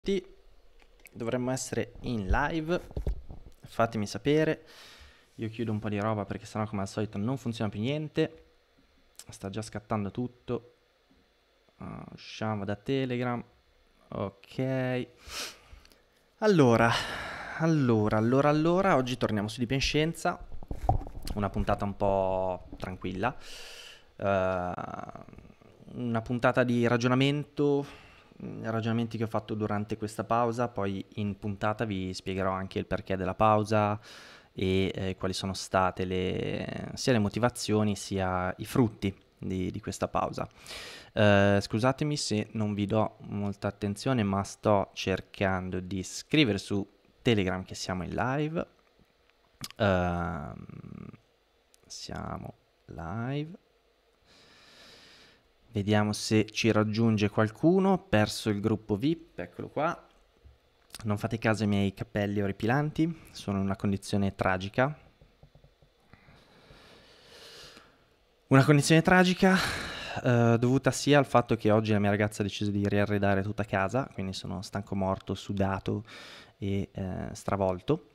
tutti, dovremmo essere in live, fatemi sapere, io chiudo un po' di roba perché sennò come al solito non funziona più niente, sta già scattando tutto, uh, usciamo da Telegram, ok, allora, allora, allora, allora, oggi torniamo su Di Scienza, una puntata un po' tranquilla, uh, una puntata di ragionamento ragionamenti che ho fatto durante questa pausa, poi in puntata vi spiegherò anche il perché della pausa e eh, quali sono state le, sia le motivazioni sia i frutti di, di questa pausa. Uh, scusatemi se non vi do molta attenzione, ma sto cercando di scrivere su Telegram che siamo in live. Uh, siamo live. Vediamo se ci raggiunge qualcuno. Ho perso il gruppo VIP, eccolo qua. Non fate caso ai miei capelli oripilanti, sono in una condizione tragica. Una condizione tragica eh, dovuta sia al fatto che oggi la mia ragazza ha deciso di riarredare tutta casa, quindi sono stanco morto, sudato e eh, stravolto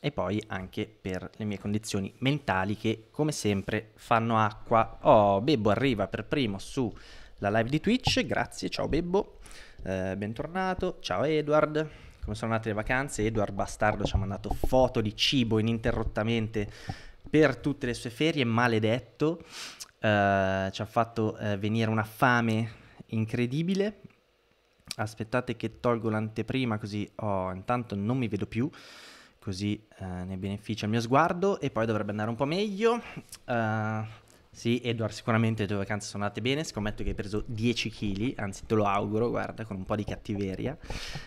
e poi anche per le mie condizioni mentali che come sempre fanno acqua. Oh, Bebbo arriva per primo su la live di Twitch, grazie, ciao Bebbo, eh, bentornato, ciao Edward, come sono andate le vacanze? Edward Bastardo ci ha mandato foto di cibo ininterrottamente per tutte le sue ferie, maledetto, eh, ci ha fatto eh, venire una fame incredibile. Aspettate che tolgo l'anteprima così oh, intanto non mi vedo più così eh, ne beneficia il mio sguardo e poi dovrebbe andare un po' meglio. Uh, sì, Edward, sicuramente le tue vacanze sono andate bene, scommetto che hai preso 10 kg, anzi te lo auguro, guarda, con un po' di cattiveria.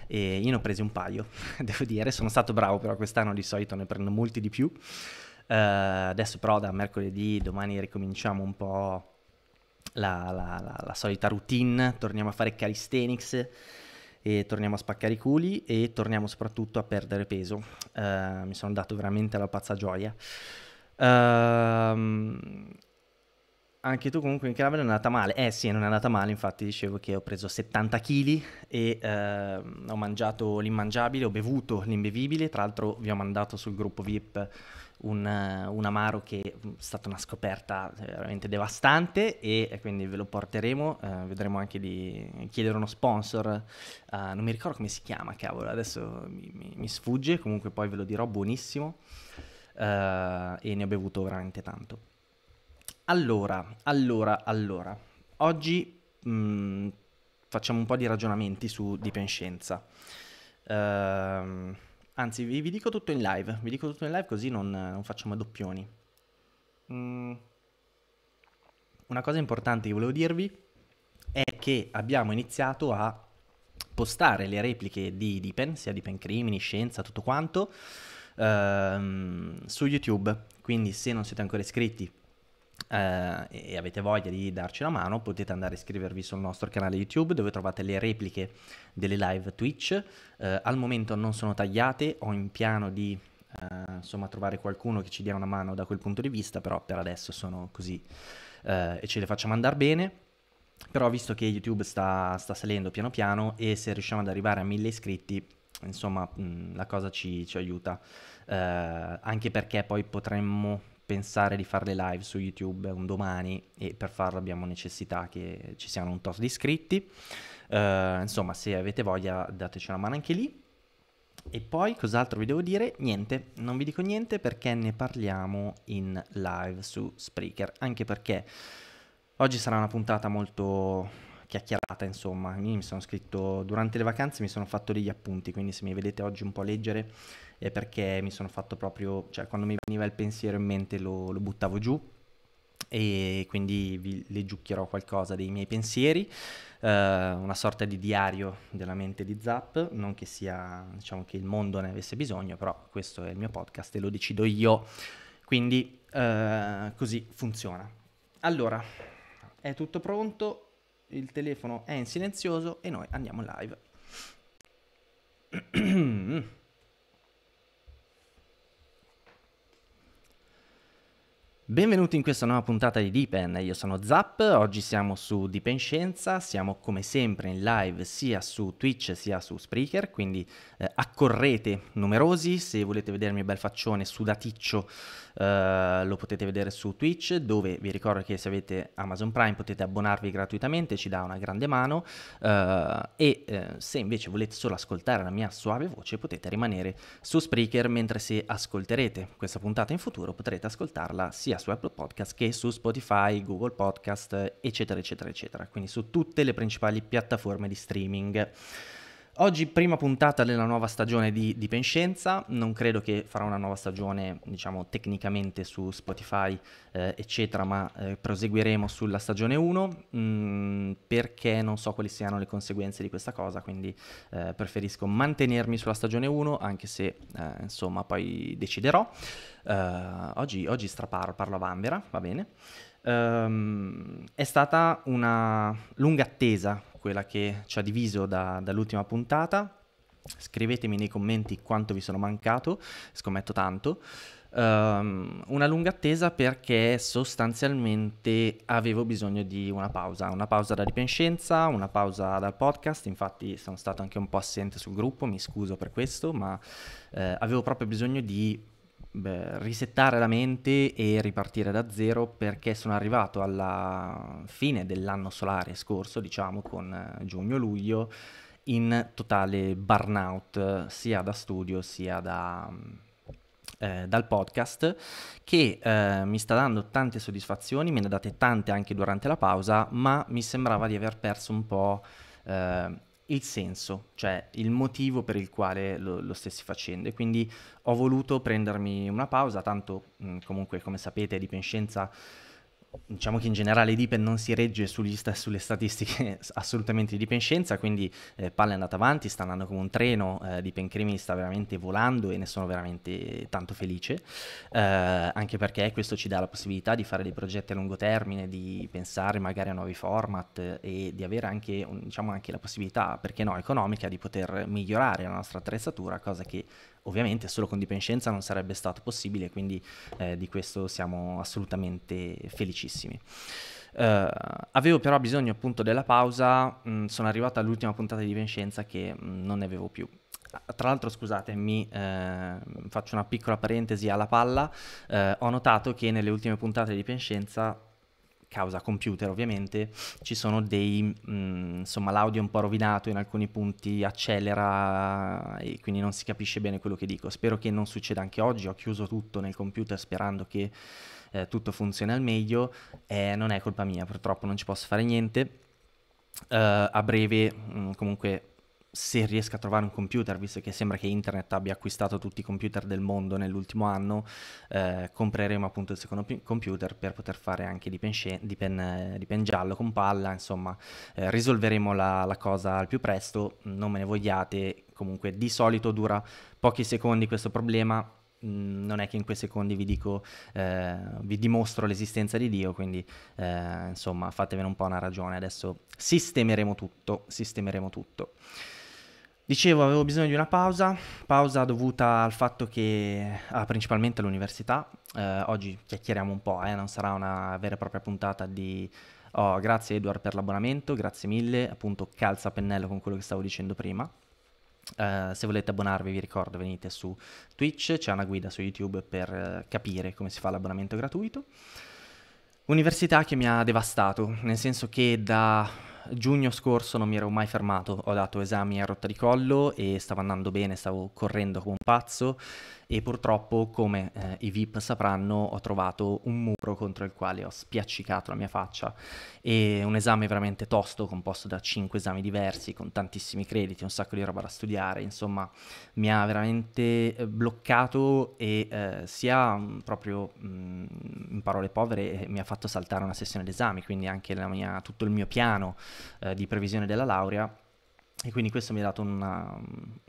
E io ne ho presi un paio, devo dire, sono stato bravo, però quest'anno di solito ne prendo molti di più. Uh, adesso però da mercoledì, domani ricominciamo un po' la, la, la, la solita routine, torniamo a fare calisthenics e torniamo a spaccare i culi e torniamo soprattutto a perdere peso. Uh, mi sono dato veramente la pazza gioia. Uh, anche tu comunque in Calabria non è andata male. Eh sì, non è andata male, infatti dicevo che ho preso 70 kg e uh, ho mangiato l'immangiabile, ho bevuto l'imbevibile, tra l'altro vi ho mandato sul gruppo VIP un, un, amaro che è stata una scoperta veramente devastante e quindi ve lo porteremo, eh, vedremo anche di chiedere uno sponsor, uh, non mi ricordo come si chiama, cavolo, adesso mi, mi, mi sfugge, comunque poi ve lo dirò, buonissimo uh, e ne ho bevuto veramente tanto. Allora, allora, allora, oggi mh, facciamo un po' di ragionamenti su dipenscenza. Uh, Anzi, vi, vi, dico tutto in live. Vi dico tutto in live così non, non facciamo doppioni. Mm. Una cosa importante che volevo dirvi è che abbiamo iniziato a postare le repliche di Dipen, sia Dipen Crimini, Scienza, tutto quanto, ehm, su YouTube. Quindi se non siete ancora iscritti eh, e avete voglia di darci una mano, potete andare a iscrivervi sul nostro canale YouTube dove trovate le repliche delle live Twitch. Eh, al momento non sono tagliate, ho in piano di eh, insomma trovare qualcuno che ci dia una mano da quel punto di vista, però per adesso sono così eh, e ce le facciamo andare bene. Però visto che YouTube sta, sta, salendo piano piano e se riusciamo ad arrivare a mille iscritti, insomma mh, la cosa ci, ci aiuta. Eh, anche perché poi potremmo pensare di fare le live su YouTube un domani e per farlo abbiamo necessità che ci siano un tot di iscritti. Uh, insomma, se avete voglia dateci una mano anche lì. E poi cos'altro vi devo dire? Niente, non vi dico niente perché ne parliamo in live su Spreaker, anche perché oggi sarà una puntata molto chiacchierata, insomma. Io mi sono scritto durante le vacanze, mi sono fatto degli appunti, quindi se mi vedete oggi un po' leggere è perché mi sono fatto proprio, cioè quando mi veniva il pensiero in mente lo, lo buttavo giù e quindi vi leggiucchierò qualcosa dei miei pensieri, uh, una sorta di diario della mente di Zap, non che sia, diciamo che il mondo ne avesse bisogno, però questo è il mio podcast e lo decido io, quindi uh, così funziona. Allora, è tutto pronto, il telefono è in silenzioso e noi andiamo live. Benvenuti in questa nuova puntata di Deepen, io sono Zap, oggi siamo su Deepen Scienza, siamo come sempre in live sia su Twitch sia su Spreaker, quindi eh, accorrete numerosi, se volete vedermi il bel faccione sudaticcio eh, lo potete vedere su Twitch, dove vi ricordo che se avete Amazon Prime potete abbonarvi gratuitamente, ci dà una grande mano, eh, e eh, se invece volete solo ascoltare la mia suave voce potete rimanere su Spreaker, mentre se ascolterete questa puntata in futuro potrete ascoltarla sia su Apple Podcast che su Spotify, Google Podcast, eccetera, eccetera, eccetera. Quindi su tutte le principali piattaforme di streaming. Oggi prima puntata della nuova stagione di, Penscienza, non credo che farò una nuova stagione diciamo tecnicamente su Spotify eh, eccetera, ma eh, proseguiremo sulla stagione 1 mh, mm, perché non so quali siano le conseguenze di questa cosa, quindi eh, preferisco mantenermi sulla stagione 1 anche se eh, insomma poi deciderò. Uh, oggi, oggi straparo, parlo a Vanvera, va bene. Um, è stata una lunga attesa quella che ci ha diviso da, dall'ultima puntata. Scrivetemi nei commenti quanto vi sono mancato, scommetto tanto. Um, una lunga attesa perché sostanzialmente avevo bisogno di una pausa, una pausa da ripenscenza, una pausa dal podcast, infatti sono stato anche un po' assente sul gruppo, mi scuso per questo, ma eh, avevo proprio bisogno di beh, risettare la mente e ripartire da zero perché sono arrivato alla fine dell'anno solare scorso, diciamo con eh, giugno-luglio, in totale burnout sia da studio sia da, eh, dal podcast che eh, mi sta dando tante soddisfazioni, me ne date tante anche durante la pausa, ma mi sembrava di aver perso un po' eh, il senso, cioè il motivo per il quale lo, lo, stessi facendo. E quindi ho voluto prendermi una pausa, tanto mh, comunque come sapete di Penscienza diciamo che in generale Dipen non si regge sta- sulle statistiche assolutamente di Penscienza, quindi eh, Palla è andata avanti, sta andando come un treno, eh, Dipen Crimi sta veramente volando e ne sono veramente tanto felice, eh, anche perché questo ci dà la possibilità di fare dei progetti a lungo termine, di pensare magari a nuovi format e di avere anche, diciamo, anche la possibilità, perché no, economica, di poter migliorare la nostra attrezzatura, cosa che Ovviamente solo con dipendenza non sarebbe stato possibile, quindi eh, di questo siamo assolutamente felicissimi. Uh, avevo però bisogno appunto della pausa, mh, mm, sono arrivato all'ultima puntata di Vincenza che mh, mm, non ne avevo più. Tra l'altro, scusatemi, eh, faccio una piccola parentesi alla palla. Eh, ho notato che nelle ultime puntate di Penscenza causa computer ovviamente, ci sono dei, mh, mm, insomma l'audio è un po' rovinato, in alcuni punti accelera e quindi non si capisce bene quello che dico. Spero che non succeda anche oggi, ho chiuso tutto nel computer sperando che eh, tutto funzioni al meglio, eh, non è colpa mia purtroppo, non ci posso fare niente. Uh, a breve mh, mm, comunque se riesco a trovare un computer, visto che sembra che internet abbia acquistato tutti i computer del mondo nell'ultimo anno, eh, compreremo appunto il secondo computer per poter fare anche di pen, di pen, di pen giallo con palla, insomma eh, risolveremo la, la, cosa al più presto, non me ne vogliate, comunque di solito dura pochi secondi questo problema, mm, non è che in quei secondi vi dico, eh, vi dimostro l'esistenza di Dio, quindi eh, insomma fatevene un po' una ragione, adesso sistemeremo tutto, sistemeremo tutto. Dicevo, avevo bisogno di una pausa, pausa dovuta al fatto che, ah, principalmente all'università, eh, oggi chiacchieriamo un po', eh, non sarà una vera e propria puntata di oh, grazie Edward per l'abbonamento, grazie mille, appunto calza pennello con quello che stavo dicendo prima. Uh, se volete abbonarvi vi ricordo venite su Twitch, c'è una guida su YouTube per uh, capire come si fa l'abbonamento gratuito. Università che mi ha devastato, nel senso che da giugno scorso non mi ero mai fermato, ho dato esami a rotta di collo e stavo andando bene, stavo correndo come un pazzo e purtroppo, come eh, i VIP sapranno, ho trovato un muro contro il quale ho spiaccicato la mia faccia. E un esame veramente tosto, composto da cinque esami diversi, con tantissimi crediti, un sacco di roba da studiare, insomma mi ha veramente eh, bloccato e eh, sia mm, proprio mh, mm, in parole povere mi ha fatto saltare una sessione d'esami, quindi anche mia, tutto il mio piano eh, di previsione della laurea e quindi questo mi ha dato una,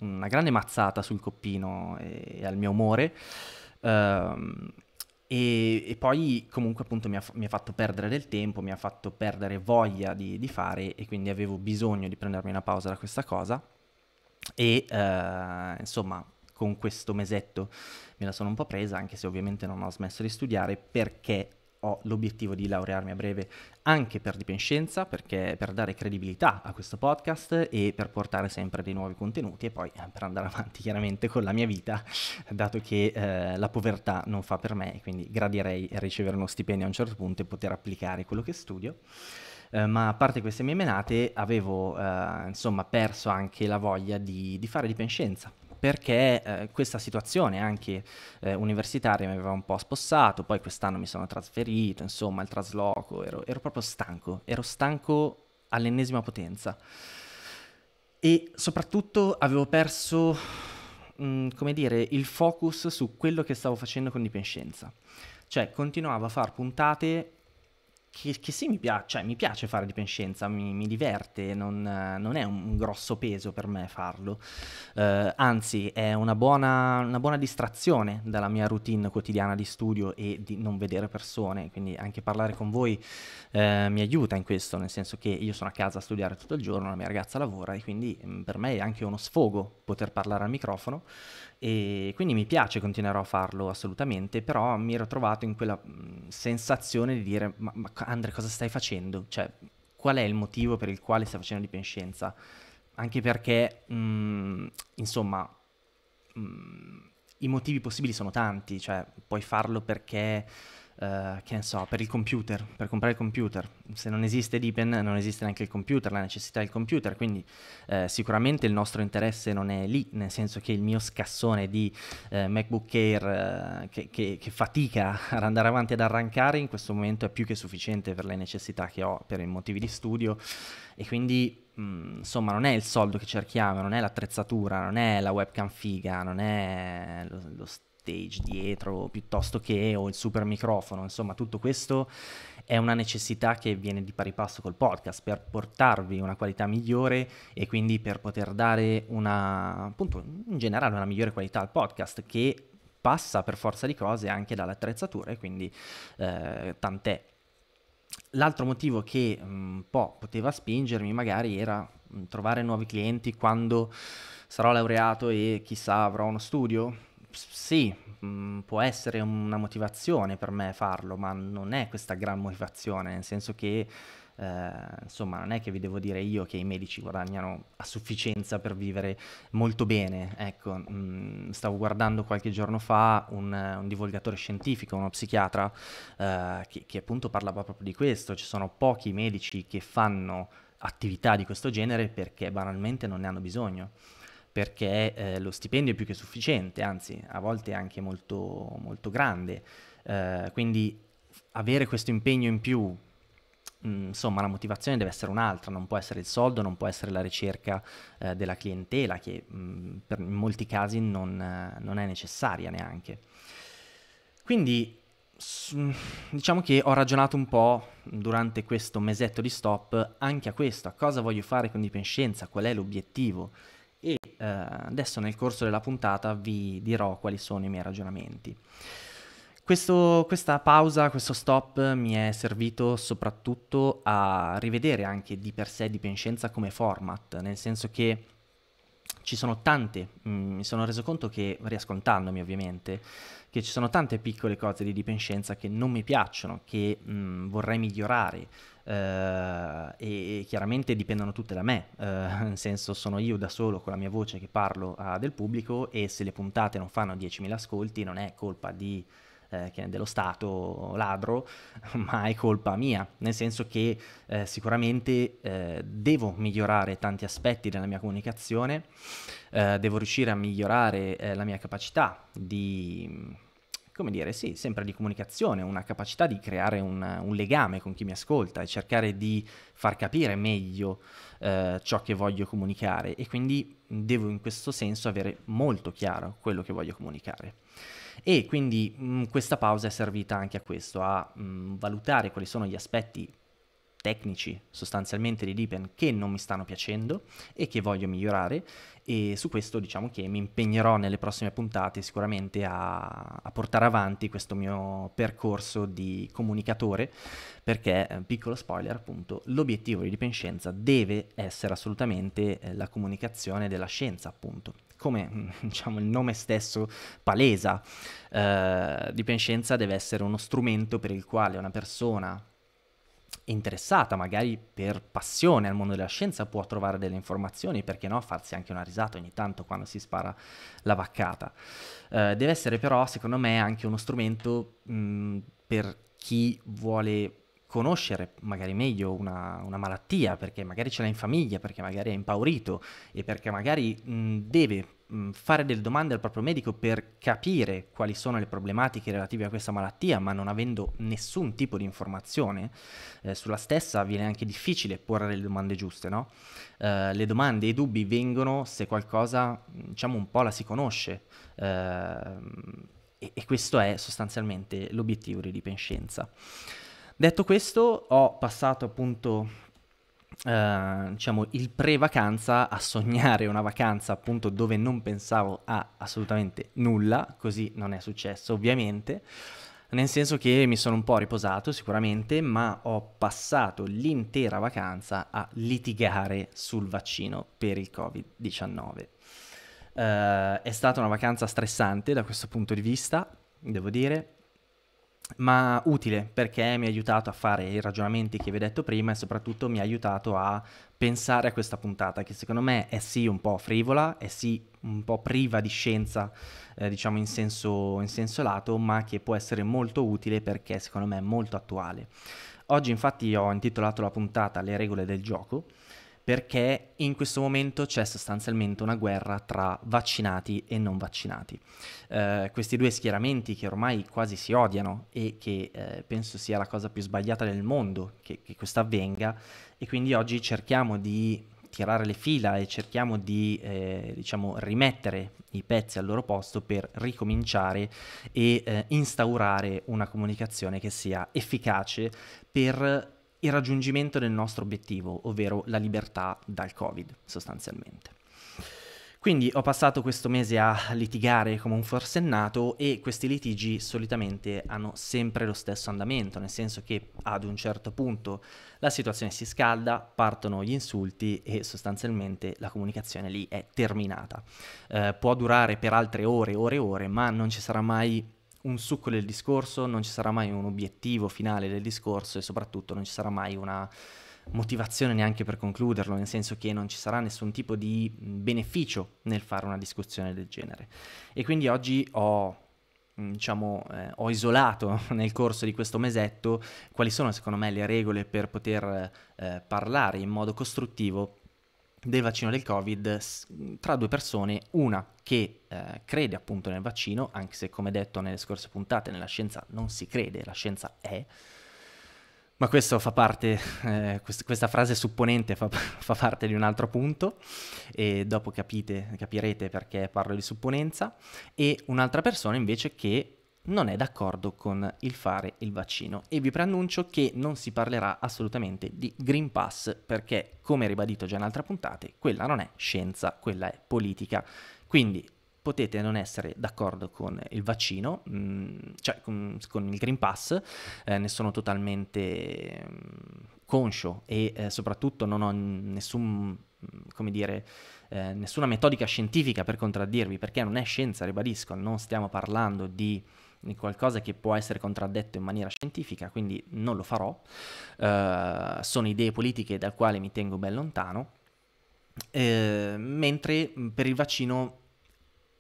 una grande mazzata sul coppino e, e al mio umore. Um, e, e, poi comunque appunto mi ha, mi ha, fatto perdere del tempo, mi ha fatto perdere voglia di, di, fare e quindi avevo bisogno di prendermi una pausa da questa cosa. E uh, insomma, con questo mesetto me la sono un po' presa, anche se ovviamente non ho smesso di studiare perché ho l'obiettivo di laurearmi a breve anche per dipenscenza, perché per dare credibilità a questo podcast e per portare sempre dei nuovi contenuti e poi eh, per andare avanti chiaramente con la mia vita, dato che eh, la povertà non fa per me, quindi gradirei ricevere uno stipendio a un certo punto e poter applicare quello che studio. Uh, ma a parte queste mie menate avevo uh, insomma perso anche la voglia di, di fare dipenscenza perché eh, questa situazione anche eh, universitaria mi aveva un po' spossato, poi quest'anno mi sono trasferito, insomma il trasloco, ero, ero proprio stanco, ero stanco all'ennesima potenza e soprattutto avevo perso, mh, mm, come dire, il focus su quello che stavo facendo con Dipenscenza. Cioè continuavo a fare puntate che, che, sì, mi, piace, cioè, mi piace fare di penscenza, mi, mi diverte, non, non, è un, grosso peso per me farlo, uh, anzi è una buona, una buona, distrazione dalla mia routine quotidiana di studio e di non vedere persone, quindi anche parlare con voi uh, mi aiuta in questo, nel senso che io sono a casa a studiare tutto il giorno, la mia ragazza lavora e quindi mh, per me è anche uno sfogo poter parlare al microfono e quindi mi piace, continuerò a farlo assolutamente, però mi ero trovato in quella mh, sensazione di dire ma, ma Andre cosa stai facendo? Cioè qual è il motivo per il quale stai facendo di pensienza? Anche perché mh, insomma mh, i motivi possibili sono tanti, cioè puoi farlo perché Uh, che ne so, per il computer, per comprare il computer. Se non esiste Deepen non esiste neanche il computer, la necessità del computer, quindi uh, sicuramente il nostro interesse non è lì, nel senso che il mio scassone di uh, MacBook Air che, che, che, fatica ad andare avanti ad arrancare in questo momento è più che sufficiente per le necessità che ho per i motivi di studio e quindi mm, insomma non è il soldo che cerchiamo, non è l'attrezzatura, non è la webcam figa, non è lo, lo stage dietro piuttosto che o il super microfono, insomma tutto questo è una necessità che viene di pari passo col podcast per portarvi una qualità migliore e quindi per poter dare una, appunto, in generale una migliore qualità al podcast che passa per forza di cose anche dall'attrezzatura e quindi eh, tant'è. L'altro motivo che un po' poteva spingermi magari era trovare nuovi clienti quando sarò laureato e chissà avrò uno studio sì, mh, mm, può essere una motivazione per me farlo, ma non è questa gran motivazione, nel senso che eh, insomma non è che vi devo dire io che i medici guadagnano a sufficienza per vivere molto bene, ecco, mh, mm, stavo guardando qualche giorno fa un, un divulgatore scientifico, uno psichiatra, eh, che, che appunto parlava proprio di questo, ci sono pochi medici che fanno attività di questo genere perché banalmente non ne hanno bisogno perché eh, lo stipendio è più che sufficiente, anzi a volte anche molto, molto grande. Eh, quindi avere questo impegno in più, mh, mm, insomma la motivazione deve essere un'altra, non può essere il soldo, non può essere la ricerca eh, della clientela che mh, mm, per, in molti casi non, non è necessaria neanche. Quindi diciamo che ho ragionato un po' durante questo mesetto di stop anche a questo, a cosa voglio fare con Dipenscenza, qual è l'obiettivo eh, adesso nel corso della puntata vi dirò quali sono i miei ragionamenti. Questo, questa pausa, questo stop mi è servito soprattutto a rivedere anche di per sé Dipenscenza come format, nel senso che ci sono tante, mh, mm, mi sono reso conto che, riascoltandomi ovviamente, che ci sono tante piccole cose di Dipenscenza che non mi piacciono, che mh, mm, vorrei migliorare, e, e, chiaramente dipendono tutte da me, uh, nel senso sono io da solo con la mia voce che parlo uh, del pubblico e se le puntate non fanno 10.000 ascolti non è colpa di, eh, dello Stato ladro, ma è colpa mia, nel senso che eh, sicuramente eh, devo migliorare tanti aspetti della mia comunicazione, devo riuscire a migliorare la mia capacità di come dire, sì, sempre di comunicazione, una capacità di creare un, un legame con chi mi ascolta e cercare di far capire meglio eh, ciò che voglio comunicare e quindi devo in questo senso avere molto chiaro quello che voglio comunicare. E quindi mh, mm, questa pausa è servita anche a questo, a mh, mm, valutare quali sono gli aspetti tecnici sostanzialmente di Deepen che non mi stanno piacendo e che voglio migliorare. E su questo diciamo che mi impegnerò nelle prossime puntate sicuramente a, a portare avanti questo mio percorso di comunicatore perché, eh, piccolo spoiler appunto, l'obiettivo di Deepen Scienza deve essere assolutamente eh, la comunicazione della scienza appunto. Come diciamo, il nome stesso palesa, eh, di Penscienza deve essere uno strumento per il quale una persona interessata, magari per passione al mondo della scienza, può trovare delle informazioni, perché no, farsi anche una risata ogni tanto quando si spara la vaccata. Eh, deve essere però, secondo me, anche uno strumento mh, per chi vuole conoscere magari meglio una, una, malattia, perché magari ce l'ha in famiglia, perché magari è impaurito e perché magari mh, deve fare delle domande al proprio medico per capire quali sono le problematiche relative a questa malattia, ma non avendo nessun tipo di informazione eh, sulla stessa, viene anche difficile porre le domande giuste, no? Uh, le domande e i dubbi vengono se qualcosa, diciamo, un po' la si conosce. Uh, e, questo è sostanzialmente l'obiettivo di Dipenscienza. Detto questo, ho passato appunto Uh, diciamo il pre-vacanza a sognare una vacanza appunto dove non pensavo a assolutamente nulla, così non è successo ovviamente, nel senso che mi sono un po' riposato sicuramente, ma ho passato l'intera vacanza a litigare sul vaccino per il Covid-19. Uh, eh, è stata una vacanza stressante da questo punto di vista, devo dire, ma utile perché mi ha aiutato a fare i ragionamenti che vi ho detto prima e soprattutto mi ha aiutato a pensare a questa puntata che secondo me è sì un po' frivola, è sì un po' priva di scienza, eh, diciamo in senso, in senso lato, ma che può essere molto utile perché secondo me è molto attuale. Oggi infatti ho intitolato la puntata Le regole del gioco perché in questo momento c'è sostanzialmente una guerra tra vaccinati e non vaccinati. Eh, questi due schieramenti che ormai quasi si odiano e che eh, penso sia la cosa più sbagliata del mondo che, che questo avvenga e quindi oggi cerchiamo di tirare le fila e cerchiamo di eh, diciamo, rimettere i pezzi al loro posto per ricominciare e eh, instaurare una comunicazione che sia efficace per il raggiungimento del nostro obiettivo, ovvero la libertà dal Covid sostanzialmente. Quindi ho passato questo mese a litigare come un forsennato e questi litigi solitamente hanno sempre lo stesso andamento, nel senso che ad un certo punto la situazione si scalda, partono gli insulti e sostanzialmente la comunicazione lì è terminata. Eh, può durare per altre ore, ore e ore, ma non ci sarà mai un succo del discorso, non ci sarà mai un obiettivo finale del discorso e soprattutto non ci sarà mai una motivazione neanche per concluderlo, nel senso che non ci sarà nessun tipo di beneficio nel fare una discussione del genere. E quindi oggi ho diciamo, eh, ho isolato nel corso di questo mesetto quali sono secondo me le regole per poter eh, parlare in modo costruttivo del vaccino del Covid tra due persone, una che eh, crede appunto nel vaccino, anche se come detto nelle scorse puntate nella scienza non si crede, la scienza è, ma questo fa parte, eh, quest- questa frase supponente fa, fa, parte di un altro punto e dopo capite, capirete perché parlo di supponenza, e un'altra persona invece che non è d'accordo con il fare il vaccino e vi preannuncio che non si parlerà assolutamente di Green Pass perché, come ribadito già in altre puntate, quella non è scienza, quella è politica. Quindi potete non essere d'accordo con il vaccino, mh, mm, cioè con, con, il Green Pass, eh, ne sono totalmente mh, mm, conscio e eh, soprattutto non ho nessun, mm, come dire, eh, nessuna metodica scientifica per contraddirvi, perché non è scienza, ribadisco, non stiamo parlando di di qualcosa che può essere contraddetto in maniera scientifica, quindi non lo farò. Uh, sono idee politiche dal quale mi tengo ben lontano. Uh, mentre per il vaccino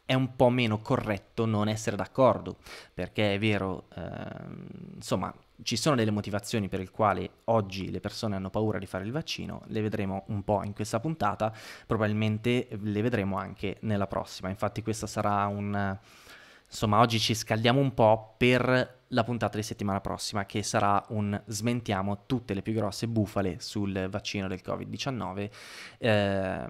è un po' meno corretto non essere d'accordo, perché è vero, uh, insomma, ci sono delle motivazioni per le quali oggi le persone hanno paura di fare il vaccino, le vedremo un po' in questa puntata, probabilmente le vedremo anche nella prossima. Infatti questa sarà un Insomma, oggi ci scaldiamo un po' per la puntata di settimana prossima, che sarà un smentiamo tutte le più grosse bufale sul vaccino del Covid-19. Eh,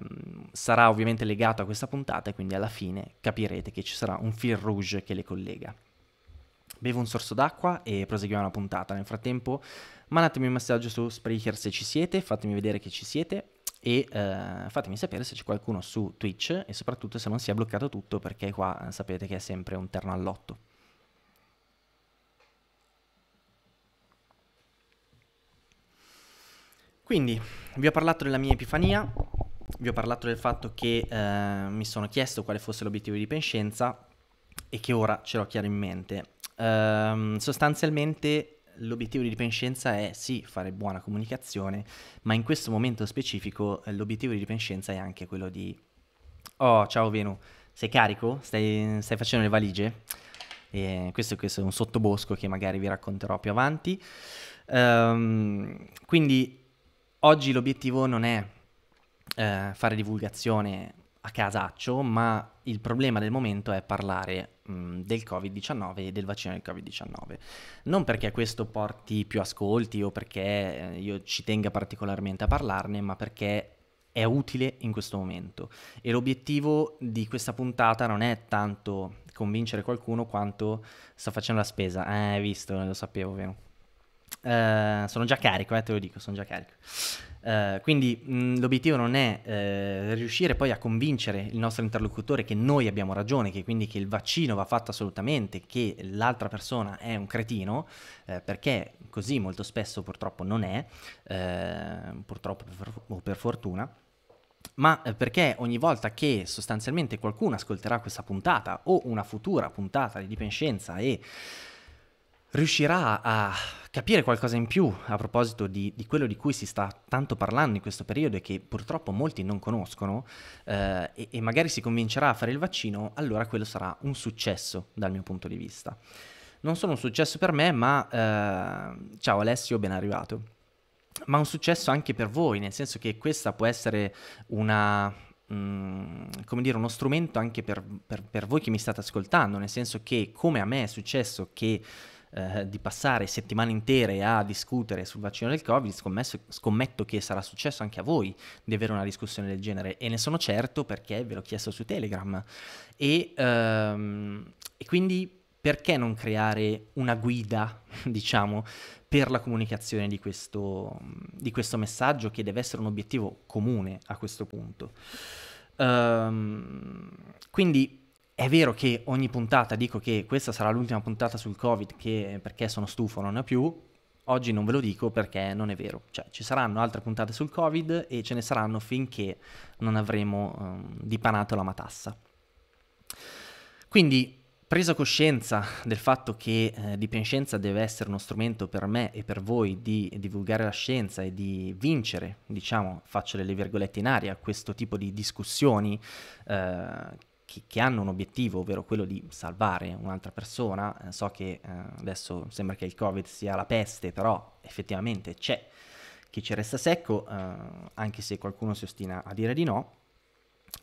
sarà ovviamente legato a questa puntata e quindi alla fine capirete che ci sarà un fil rouge che le collega. Bevo un sorso d'acqua e proseguiamo la puntata. Nel frattempo mandatemi un messaggio su Spreaker se ci siete, fatemi vedere che ci siete e eh, fatemi sapere se c'è qualcuno su Twitch e soprattutto se non si è bloccato tutto perché qua eh, sapete che è sempre un terno all'otto. Quindi vi ho parlato della mia epifania, vi ho parlato del fatto che eh, mi sono chiesto quale fosse l'obiettivo di Penscenza e che ora ce l'ho chiaro in mente. Ehm, sostanzialmente l'obiettivo di Dipenscenza è sì fare buona comunicazione, ma in questo momento specifico eh, l'obiettivo di Dipenscenza è anche quello di Oh, ciao Venu, sei carico? Stai, stai facendo le valigie? E questo, questo, è un sottobosco che magari vi racconterò più avanti. Um, quindi oggi l'obiettivo non è eh, fare divulgazione a casaccio, ma il problema del momento è parlare mh, del Covid-19 e del vaccino del Covid-19. Non perché questo porti più ascolti o perché eh, io ci tenga particolarmente a parlarne, ma perché è utile in questo momento. E l'obiettivo di questa puntata non è tanto convincere qualcuno quanto sto facendo la spesa. Eh, hai visto, lo sapevo, vero? Uh, sono già carico, eh, te lo dico, sono già carico. Uh, quindi mh, l'obiettivo non è uh, riuscire poi a convincere il nostro interlocutore che noi abbiamo ragione, che quindi che il vaccino va fatto assolutamente, che l'altra persona è un cretino, perché così molto spesso purtroppo non è, purtroppo per, o per fortuna ma perché ogni volta che sostanzialmente qualcuno ascolterà questa puntata o una futura puntata di Dipenscenza e riuscirà a capire qualcosa in più a proposito di, di, quello di cui si sta tanto parlando in questo periodo e che purtroppo molti non conoscono eh, e, e, magari si convincerà a fare il vaccino, allora quello sarà un successo dal mio punto di vista. Non solo un successo per me, ma eh, ciao Alessio, ben arrivato. Ma un successo anche per voi, nel senso che questa può essere una, mm, come dire, uno strumento anche per, per, per, voi che mi state ascoltando, nel senso che come a me è successo che eh, di passare settimane intere a discutere sul vaccino del Covid, scommesso, scommetto che sarà successo anche a voi di avere una discussione del genere e ne sono certo perché ve l'ho chiesto su Telegram. E, ehm, e quindi perché non creare una guida, diciamo, per la comunicazione di questo, di questo messaggio che deve essere un obiettivo comune a questo punto? Um, quindi è vero che ogni puntata dico che questa sarà l'ultima puntata sul Covid che, perché sono stufo, non ne ho più. Oggi non ve lo dico perché non è vero. Cioè, ci saranno altre puntate sul Covid e ce ne saranno finché non avremo um, dipanato la matassa. Quindi, preso coscienza del fatto che eh, Dipenscienza deve essere uno strumento per me e per voi di divulgare la scienza e di vincere, diciamo, faccio delle virgolette in aria, questo tipo di discussioni eh, che, che, hanno un obiettivo, ovvero quello di salvare un'altra persona. Eh, so che eh, adesso sembra che il Covid sia la peste, però effettivamente c'è chi ci resta secco, eh, anche se qualcuno si ostina a dire di no.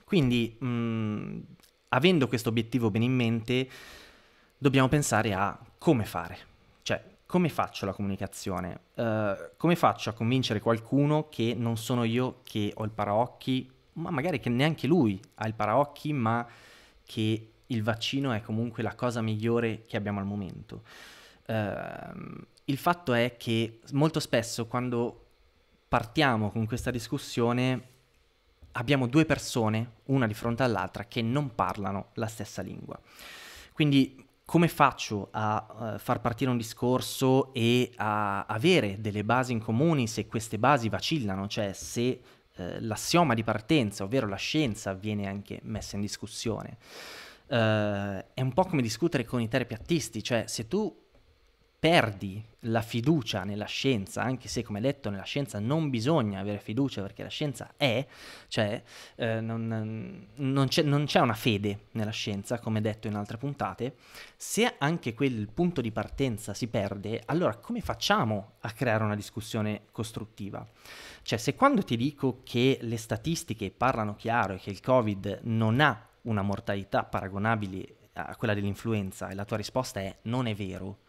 Quindi, mh, mm, avendo questo obiettivo ben in mente, dobbiamo pensare a come fare. Cioè, come faccio la comunicazione? Uh, come faccio a convincere qualcuno che non sono io che ho il paraocchi ma magari che neanche lui ha il paraocchi, ma che il vaccino è comunque la cosa migliore che abbiamo al momento. Uh, il fatto è che molto spesso quando partiamo con questa discussione abbiamo due persone, una di fronte all'altra, che non parlano la stessa lingua. Quindi come faccio a uh, far partire un discorso e a avere delle basi in comuni se queste basi vacillano, cioè se eh, l'assioma di partenza, ovvero la scienza, viene anche messa in discussione. Uh, è un po' come discutere con i terapiattisti, cioè se tu perdi la fiducia nella scienza, anche se come detto nella scienza non bisogna avere fiducia perché la scienza è, cioè eh, non, non, c'è, non, c'è, una fede nella scienza, come detto in altre puntate, se anche quel punto di partenza si perde, allora come facciamo a creare una discussione costruttiva? Cioè se quando ti dico che le statistiche parlano chiaro e che il Covid non ha una mortalità paragonabile a quella dell'influenza e la tua risposta è non è vero,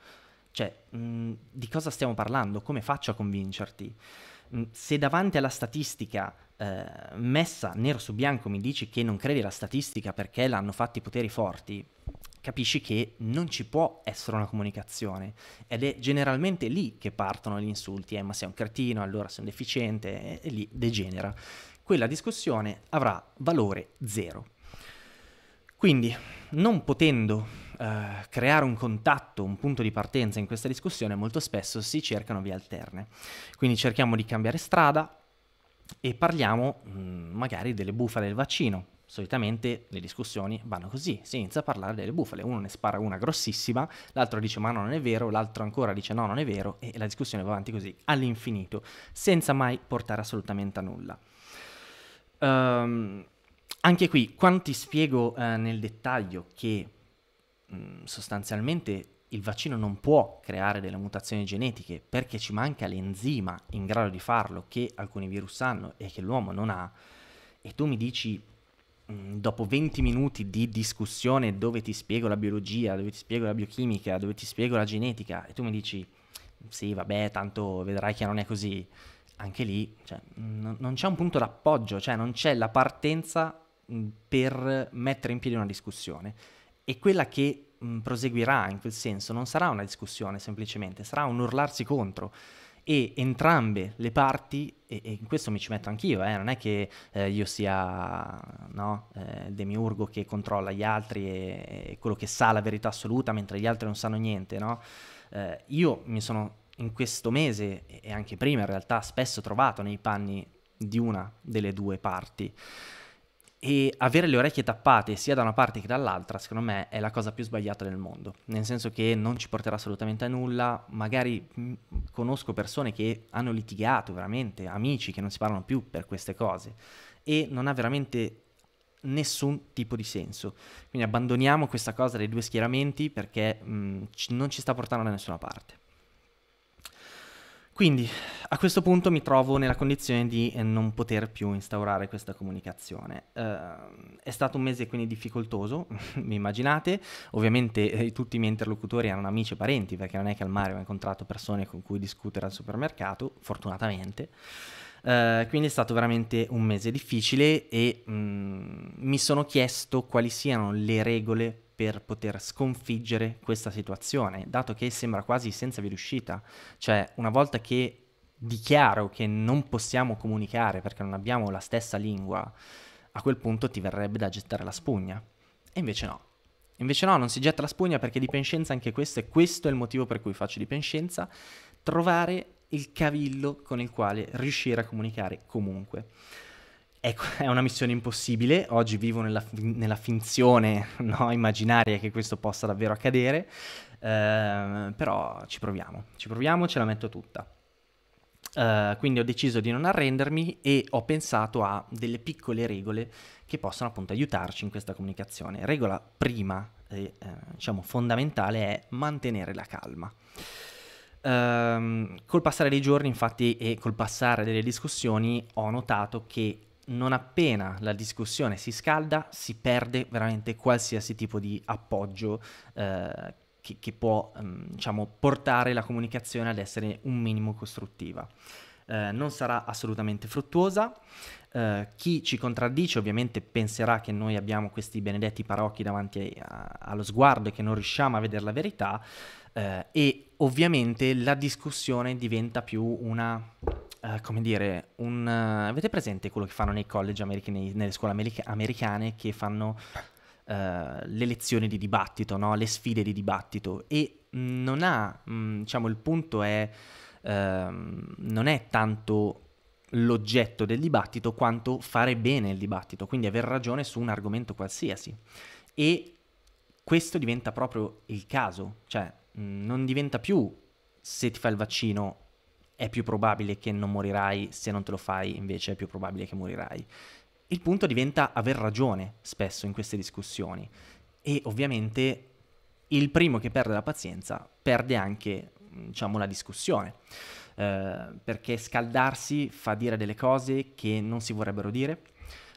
cioè, mh, di cosa stiamo parlando? Come faccio a convincerti? Mh, se davanti alla statistica eh, messa nero su bianco mi dici che non credi alla statistica perché l'hanno fatti i poteri forti, capisci che non ci può essere una comunicazione ed è generalmente lì che partono gli insulti, eh, ma sei un cretino, allora sei un deficiente, e, e lì degenera. Quella discussione avrà valore zero. Quindi, non potendo Uh, creare un contatto, un punto di partenza in questa discussione, molto spesso si cercano vie alterne. Quindi cerchiamo di cambiare strada, e parliamo mh, mm, magari delle bufale del vaccino. Solitamente le discussioni vanno così, si inizia a parlare delle bufale, uno ne spara una grossissima, l'altro dice ma no, non è vero, l'altro ancora dice no, non è vero e la discussione va avanti così all'infinito, senza mai portare assolutamente a nulla. Um, anche qui, quando ti spiego uh, nel dettaglio che mh, mm, sostanzialmente il vaccino non può creare delle mutazioni genetiche perché ci manca l'enzima in grado di farlo che alcuni virus hanno e che l'uomo non ha, e tu mi dici Mm, dopo 20 minuti di discussione dove ti spiego la biologia, dove ti spiego la biochimica, dove ti spiego la genetica e tu mi dici sì vabbè tanto vedrai che non è così, anche lì cioè, n- non c'è un punto d'appoggio, cioè non c'è la partenza per mettere in piedi una discussione. E quella che mh, proseguirà in quel senso non sarà una discussione semplicemente, sarà un urlarsi contro. E entrambe le parti, e, e in questo mi ci metto anch'io, eh, non è che eh, io sia no, eh, demiurgo che controlla gli altri e, e, quello che sa la verità assoluta mentre gli altri non sanno niente, no? Eh, io mi sono in questo mese e anche prima in realtà spesso trovato nei panni di una delle due parti e avere le orecchie tappate sia da una parte che dall'altra, secondo me, è la cosa più sbagliata del mondo. Nel senso che non ci porterà assolutamente a nulla. Magari mh, conosco persone che hanno litigato veramente, amici che non si parlano più per queste cose. E non ha veramente nessun tipo di senso. Quindi abbandoniamo questa cosa dei due schieramenti perché mh, non ci sta portando da nessuna parte. Quindi a questo punto mi trovo nella condizione di eh, non poter più instaurare questa comunicazione. Uh, è stato un mese quindi difficoltoso, mi immaginate, ovviamente eh, tutti i miei interlocutori erano amici e parenti perché non è che al mare ho incontrato persone con cui discutere al supermercato, fortunatamente. Uh, quindi è stato veramente un mese difficile e mm, mi sono chiesto quali siano le regole per poter sconfiggere questa situazione, dato che sembra quasi senza via d'uscita. Cioè, una volta che dichiaro che non possiamo comunicare perché non abbiamo la stessa lingua, a quel punto ti verrebbe da gettare la spugna. E invece no. Invece no, non si getta la spugna perché di penscenza anche questo, e questo è il motivo per cui faccio di penscenza, trovare il cavillo con il quale riuscire a comunicare comunque. Ecco, è una missione impossibile, oggi vivo nella, nella finzione no, immaginaria che questo possa davvero accadere, eh, però ci proviamo, ci proviamo, ce la metto tutta. Uh, quindi ho deciso di non arrendermi e ho pensato a delle piccole regole che possono appunto aiutarci in questa comunicazione. Regola prima e eh, diciamo fondamentale è mantenere la calma. Uh, col passare dei giorni infatti e col passare delle discussioni ho notato che non appena la discussione si scalda, si perde veramente qualsiasi tipo di appoggio eh, che, che, può ehm, diciamo, portare la comunicazione ad essere un minimo costruttiva. Eh, non sarà assolutamente fruttuosa. Eh, chi ci contraddice ovviamente penserà che noi abbiamo questi benedetti parocchi davanti a, allo sguardo e che non riusciamo a vedere la verità eh, e ovviamente la discussione diventa più una uh, come dire, un... Uh, avete presente quello che fanno nei college americani, nelle scuole america- americane che fanno uh, le lezioni di dibattito, no? le sfide di dibattito e non ha, mh, mm, diciamo, il punto è, ehm, non è tanto l'oggetto del dibattito quanto fare bene il dibattito, quindi aver ragione su un argomento qualsiasi. E questo diventa proprio il caso, cioè mh, mm, non diventa più se ti fai il vaccino è più probabile che non morirai, se non te lo fai invece è più probabile che morirai. Il punto diventa aver ragione spesso in queste discussioni e ovviamente il primo che perde la pazienza perde anche diciamo, la discussione. Uh, perché scaldarsi fa dire delle cose che non si vorrebbero dire,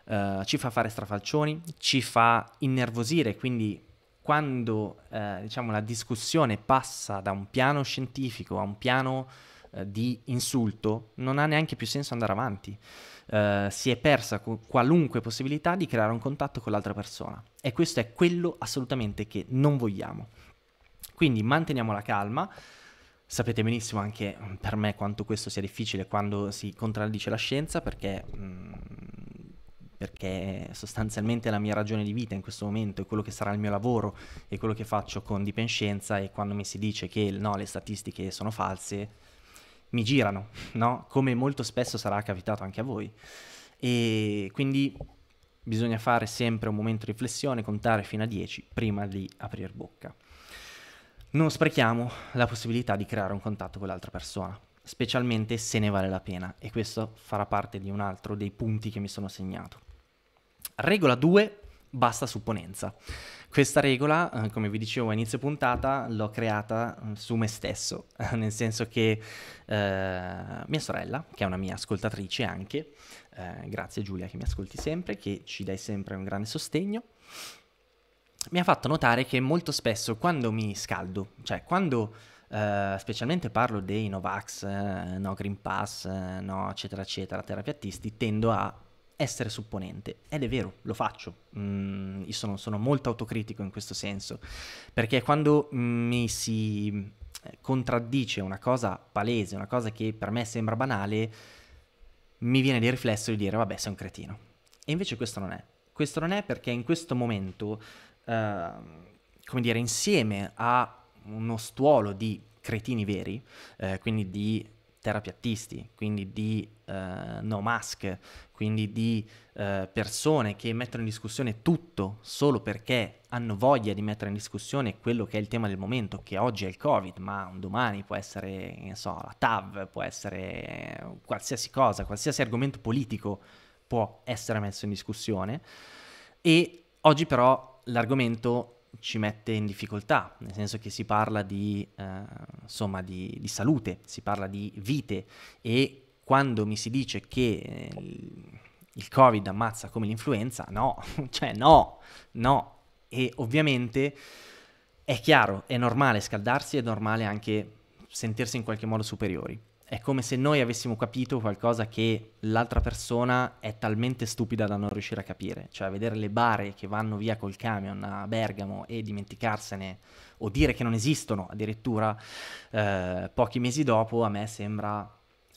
uh, ci fa fare strafalcioni, ci fa innervosire, quindi quando uh, diciamo, la discussione passa da un piano scientifico a un piano eh, di insulto, non ha neanche più senso andare avanti. Uh, si è persa qualunque possibilità di creare un contatto con l'altra persona e questo è quello assolutamente che non vogliamo. Quindi manteniamo la calma. Sapete benissimo anche mm, per me quanto questo sia difficile quando si contraddice la scienza perché, mh, mm, perché sostanzialmente la mia ragione di vita in questo momento è quello che sarà il mio lavoro e quello che faccio con Dipenscienza e quando mi si dice che no, le statistiche sono false, mi girano, no? Come molto spesso sarà capitato anche a voi. E quindi bisogna fare sempre un momento di riflessione, contare fino a 10 prima di aprire bocca. Non sprechiamo la possibilità di creare un contatto con l'altra persona, specialmente se ne vale la pena e questo farà parte di un altro dei punti che mi sono segnato. Regola 2, basta supponenza. Questa regola, eh, come vi dicevo a inizio puntata, l'ho creata mm, su me stesso, nel senso che eh, mia sorella, che è una mia ascoltatrice anche, eh, grazie Giulia che mi ascolti sempre, che ci dai sempre un grande sostegno, mi ha fatto notare che molto spesso quando mi scaldo, cioè quando Uh, specialmente parlo dei Novax, uh, no Green Pass, uh, no eccetera eccetera, terapiattisti, tendo a essere supponente. Ed è vero, lo faccio. Mm, io sono, sono, molto autocritico in questo senso, perché quando mi si eh, contraddice una cosa palese, una cosa che per me sembra banale, mi viene di riflesso di dire vabbè sei un cretino. E invece questo non è. Questo non è perché in questo momento, eh, come dire, insieme a uno stuolo di cretini veri, eh, quindi di terapiattisti, quindi di uh, no mask, quindi di uh, persone che mettono in discussione tutto solo perché hanno voglia di mettere in discussione quello che è il tema del momento, che oggi è il Covid, ma un domani può essere, non so, la TAV, può essere qualsiasi cosa, qualsiasi argomento politico può essere messo in discussione. E oggi però l'argomento ci mette in difficoltà, nel senso che si parla di, eh, insomma, di, di, salute, si parla di vite e quando mi si dice che eh, il Covid ammazza come l'influenza, no, cioè no, no. E ovviamente è chiaro, è normale scaldarsi, è normale anche sentirsi in qualche modo superiori è come se noi avessimo capito qualcosa che l'altra persona è talmente stupida da non riuscire a capire. Cioè, vedere le bare che vanno via col camion a Bergamo e dimenticarsene o dire che non esistono addirittura eh, pochi mesi dopo, a me sembra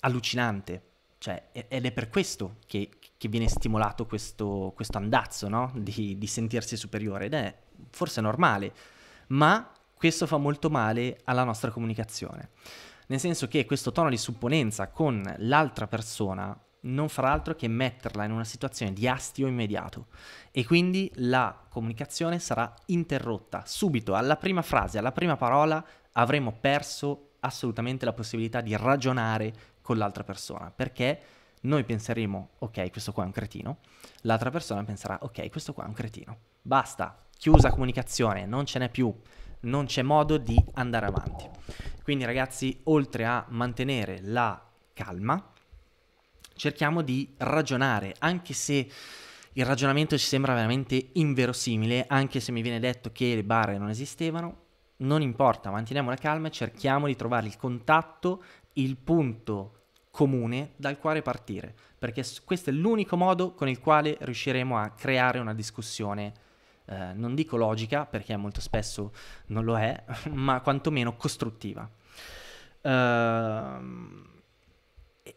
allucinante. Cioè, ed è per questo che, che viene stimolato questo, questo andazzo no? di, di sentirsi superiore. Ed è forse normale, ma questo fa molto male alla nostra comunicazione nel senso che questo tono di supponenza con l'altra persona non farà altro che metterla in una situazione di astio immediato. E quindi la comunicazione sarà interrotta subito. Alla prima frase, alla prima parola avremo perso assolutamente la possibilità di ragionare con l'altra persona perché noi penseremo ok questo qua è un cretino. L'altra persona penserà ok questo qua è un cretino. Basta chiusa comunicazione non ce n'è più non c'è modo di andare avanti. Quindi ragazzi, oltre a mantenere la calma, cerchiamo di ragionare, anche se il ragionamento ci sembra veramente inverosimile, anche se mi viene detto che le barre non esistevano, non importa, manteniamo la calma e cerchiamo di trovare il contatto, il punto comune dal quale partire, perché questo è l'unico modo con il quale riusciremo a creare una discussione eh, non dico logica, perché molto spesso non lo è, ma quantomeno costruttiva. Uh,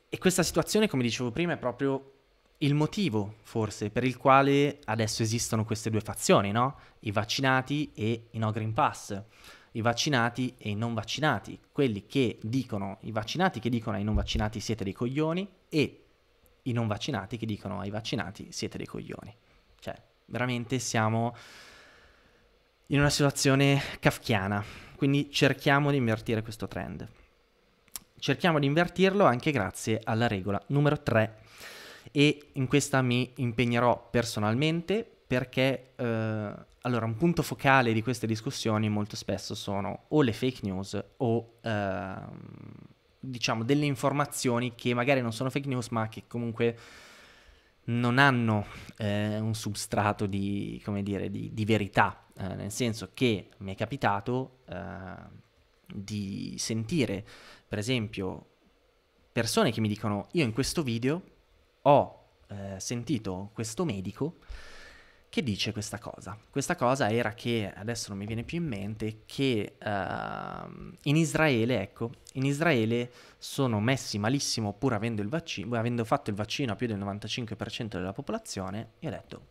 e questa situazione, come dicevo prima, è proprio il motivo, forse, per il quale adesso esistono queste due fazioni, no? I vaccinati e i no Green Pass. I vaccinati e i non vaccinati. Quelli che dicono, i vaccinati che dicono ai non vaccinati siete dei coglioni e i non vaccinati che dicono ai vaccinati siete dei coglioni. Cioè, veramente siamo in una situazione kafkiana, quindi cerchiamo di invertire questo trend. Cerchiamo di invertirlo anche grazie alla regola numero 3 e in questa mi impegnerò personalmente perché eh, allora un punto focale di queste discussioni molto spesso sono o le fake news o eh, diciamo delle informazioni che magari non sono fake news ma che comunque non hanno eh, un substrato di, dire, di, di verità, eh, nel senso che mi è capitato eh, di sentire, per esempio, persone che mi dicono io in questo video ho eh, sentito questo medico che dice questa cosa. Questa cosa era che, adesso non mi viene più in mente, che uh, in Israele, ecco, in Israele sono messi malissimo pur avendo, vaccino, avendo fatto il vaccino a più del 95% della popolazione, e ho detto,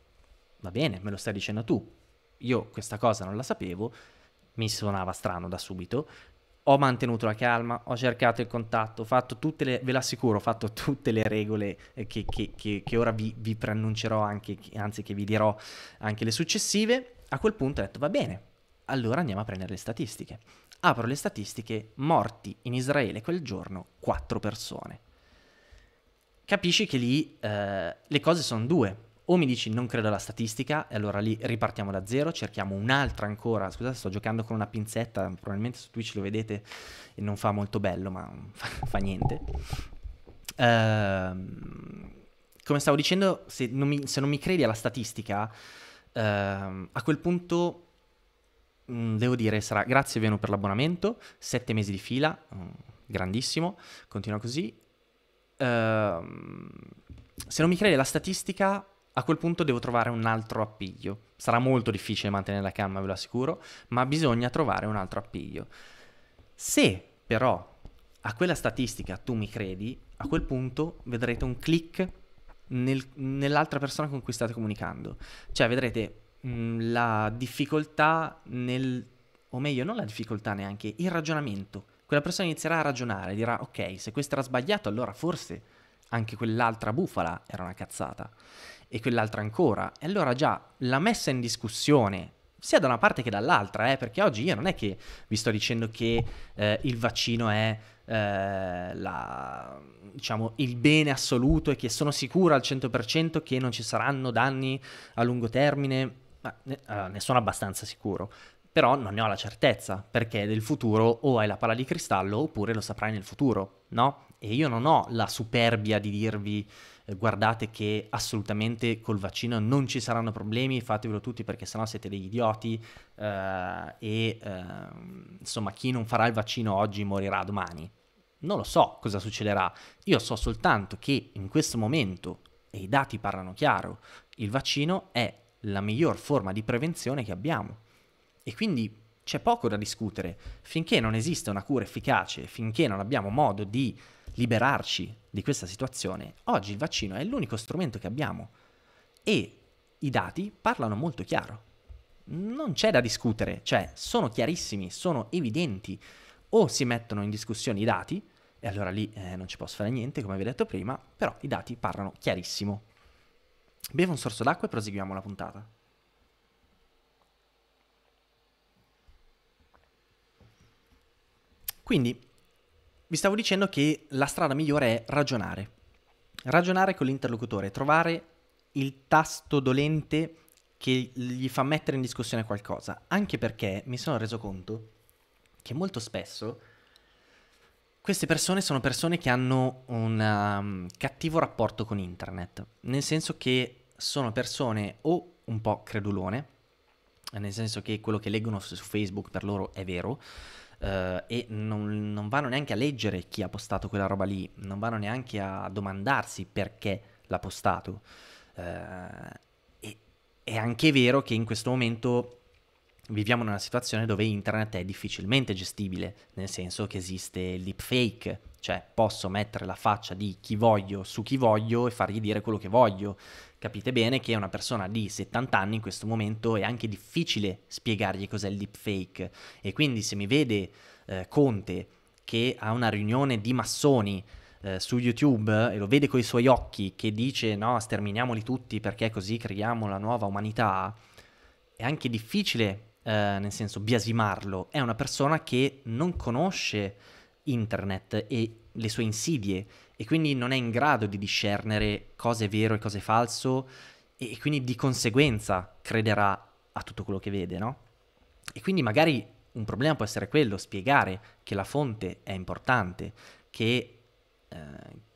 va bene, me lo stai dicendo tu, io questa cosa non la sapevo, mi suonava strano da subito, ho mantenuto la calma, ho cercato il contatto, ho fatto tutte le, ve l'assicuro, ho fatto tutte le regole che, che, che, che ora vi, vi preannuncerò anche, anzi che vi dirò anche le successive. A quel punto ho detto va bene, allora andiamo a prendere le statistiche. Apro le statistiche, morti in Israele quel giorno, 4 persone. Capisci che lì eh, le cose sono due o mi dici non credo alla statistica e allora lì ripartiamo da zero, cerchiamo un'altra ancora, scusate sto giocando con una pinzetta, probabilmente su Twitch lo vedete e non fa molto bello ma fa, fa niente. Uh, come stavo dicendo, se non mi, se non mi credi alla statistica, uh, a quel punto mh, mm, devo dire sarà grazie Venu per l'abbonamento, sette mesi di fila, mh, grandissimo, continua così. Uh, se non mi credi alla statistica, a quel punto devo trovare un altro appiglio. Sarà molto difficile mantenere la calma, ve lo assicuro, ma bisogna trovare un altro appiglio. Se però a quella statistica tu mi credi, a quel punto vedrete un click nel, nell'altra persona con cui state comunicando. Cioè vedrete mh, mm, la difficoltà nel... o meglio, non la difficoltà neanche, il ragionamento. Quella persona inizierà a ragionare, dirà ok, se questo era sbagliato, allora forse anche quell'altra bufala era una cazzata e quell'altra ancora. E allora già la messa in discussione sia da una parte che dall'altra, eh, perché oggi io non è che vi sto dicendo che eh, il vaccino è eh, la, diciamo, il bene assoluto e che sono sicuro al 100% che non ci saranno danni a lungo termine, ma ne, ne sono abbastanza sicuro. Però non ne ho la certezza, perché del futuro o hai la palla di cristallo oppure lo saprai nel futuro, no? E io non ho la superbia di dirvi guardate che assolutamente col vaccino non ci saranno problemi, fatevelo tutti perché sennò siete degli idioti eh, e eh, insomma chi non farà il vaccino oggi morirà domani. Non lo so cosa succederà, io so soltanto che in questo momento, e i dati parlano chiaro, il vaccino è la miglior forma di prevenzione che abbiamo. E quindi c'è poco da discutere. Finché non esiste una cura efficace, finché non abbiamo modo di liberarci di questa situazione, oggi il vaccino è l'unico strumento che abbiamo e i dati parlano molto chiaro. Non c'è da discutere, cioè sono chiarissimi, sono evidenti. O si mettono in discussione i dati, e allora lì eh, non ci posso fare niente, come vi ho detto prima, però i dati parlano chiarissimo. Bevo un sorso d'acqua e proseguiamo la puntata. Quindi vi stavo dicendo che la strada migliore è ragionare. Ragionare con l'interlocutore, trovare il tasto dolente che gli fa mettere in discussione qualcosa, anche perché mi sono reso conto che molto spesso queste persone sono persone che hanno un um, cattivo rapporto con internet, nel senso che sono persone o un po' credulone, nel senso che quello che leggono su Facebook per loro è vero, Uh, e non, non, vanno neanche a leggere chi ha postato quella roba lì, non vanno neanche a domandarsi perché l'ha postato. Uh, e, è anche vero che in questo momento viviamo in una situazione dove internet è difficilmente gestibile, nel senso che esiste il deepfake, cioè posso mettere la faccia di chi voglio su chi voglio e fargli dire quello che voglio capite bene che una persona di 70 anni in questo momento è anche difficile spiegargli cos'è il deepfake e quindi se mi vede eh, Conte che ha una riunione di massoni eh, su YouTube e lo vede con i suoi occhi che dice no, sterminiamoli tutti perché così creiamo la nuova umanità, è anche difficile, eh, nel senso, biasimarlo. È una persona che non conosce internet e le sue insidie e quindi non è in grado di discernere cosa è vero e cosa è falso e quindi di conseguenza crederà a tutto quello che vede, no? E quindi magari un problema può essere quello, spiegare che la fonte è importante, che, eh,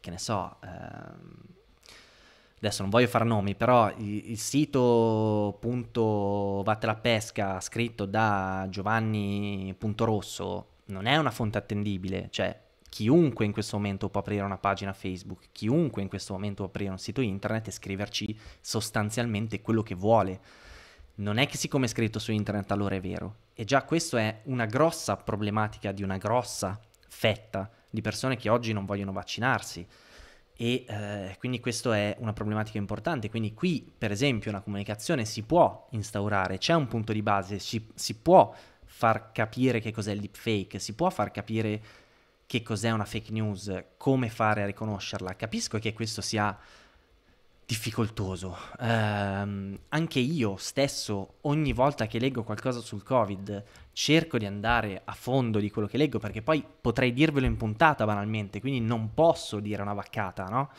che ne so, eh, adesso non voglio fare nomi, però il, il sito punto Vatte la pesca scritto da Giovanni Punto Rosso non è una fonte attendibile, cioè chiunque in questo momento può aprire una pagina Facebook, chiunque in questo momento può aprire un sito internet e scriverci sostanzialmente quello che vuole. Non è che siccome è scritto su internet allora è vero. E già questo è una grossa problematica di una grossa fetta di persone che oggi non vogliono vaccinarsi. E eh, quindi questo è una problematica importante. Quindi qui, per esempio, una comunicazione si può instaurare, c'è un punto di base, si, si può far capire che cos'è il deepfake, si può far capire che cos'è una fake news, come fare a riconoscerla. Capisco che questo sia difficoltoso. Eh, anche io stesso, ogni volta che leggo qualcosa sul Covid, cerco di andare a fondo di quello che leggo perché poi potrei dirvelo in puntata banalmente, quindi non posso dire una vaccata, no?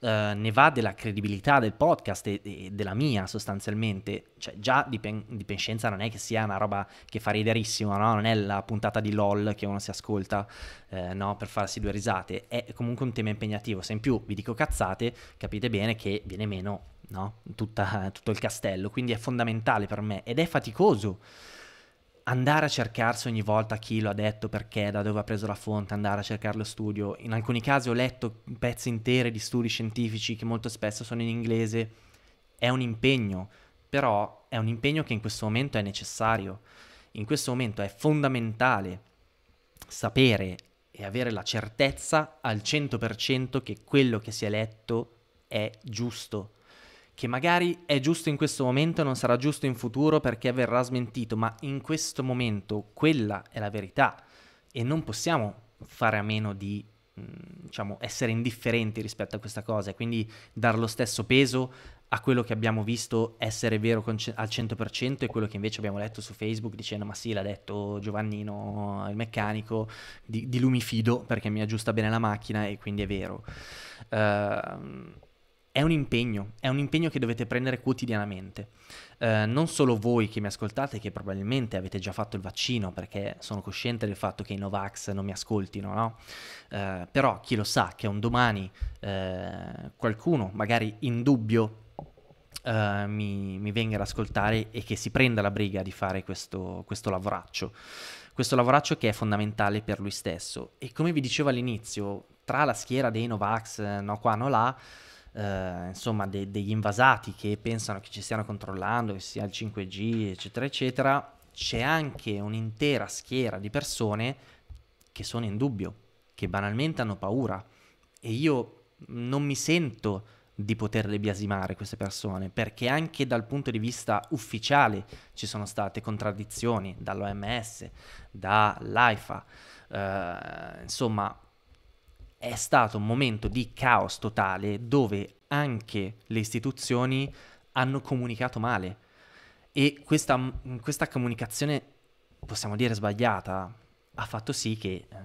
Uh, ne va della credibilità del podcast e, e, della mia sostanzialmente, cioè già di, pen- di Penscienza non è che sia una roba che fa riderissimo, no? Non è la puntata di LOL che uno si ascolta, uh, no? Per farsi due risate, è comunque un tema impegnativo, se in più vi dico cazzate, capite bene che viene meno, no? Tutta, tutto il castello, quindi è fondamentale per me ed è faticoso andare a cercarsi ogni volta chi lo ha detto, perché, da dove ha preso la fonte, andare a cercare lo studio. In alcuni casi ho letto pezzi interi di studi scientifici che molto spesso sono in inglese. È un impegno, però è un impegno che in questo momento è necessario. In questo momento è fondamentale sapere e avere la certezza al 100% che quello che si è letto è giusto che magari è giusto in questo momento non sarà giusto in futuro perché verrà smentito, ma in questo momento quella è la verità e non possiamo fare a meno di mm, diciamo, essere indifferenti rispetto a questa cosa e quindi dar lo stesso peso a quello che abbiamo visto essere vero al 100% e quello che invece abbiamo letto su Facebook dicendo ma sì l'ha detto Giovannino il meccanico di, di lui mi fido perché mi aggiusta bene la macchina e quindi è vero. Uh, è un impegno, è un impegno che dovete prendere quotidianamente. Eh, non solo voi che mi ascoltate, che probabilmente avete già fatto il vaccino, perché sono cosciente del fatto che i Novax non mi ascoltino, no? Eh, però chi lo sa che un domani eh, qualcuno, magari in dubbio, Uh, mi, mi, venga ad ascoltare e che si prenda la briga di fare questo, questo, lavoraccio. Questo lavoraccio che è fondamentale per lui stesso. E come vi dicevo all'inizio, tra la schiera dei Novax, no qua, no là, eh, insomma, de- degli invasati che pensano che ci stiano controllando, che sia il 5G, eccetera, eccetera, c'è anche un'intera schiera di persone che sono in dubbio, che banalmente hanno paura. E io non mi sento di poterle biasimare queste persone, perché anche dal punto di vista ufficiale ci sono state contraddizioni dall'OMS, dall'AIFA, eh, insomma è stato un momento di caos totale dove anche le istituzioni hanno comunicato male. E questa, questa comunicazione, possiamo dire sbagliata, ha fatto sì che eh,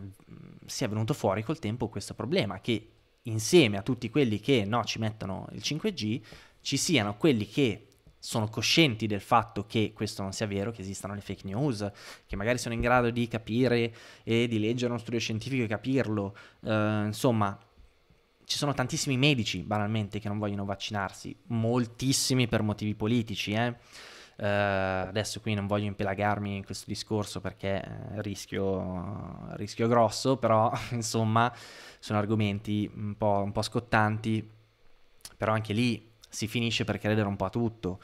sia venuto fuori col tempo questo problema, che insieme a tutti quelli che no, ci mettono il 5G, ci siano quelli che sono coscienti del fatto che questo non sia vero, che esistano le fake news, che magari sono in grado di capire e di leggere uno studio scientifico e capirlo. Uh, insomma, ci sono tantissimi medici, banalmente, che non vogliono vaccinarsi, moltissimi per motivi politici. Eh? Uh, adesso qui non voglio impelagarmi in questo discorso perché eh, rischio, rischio grosso, però insomma sono argomenti un po', un po' scottanti, però anche lì si finisce per credere un po' a tutto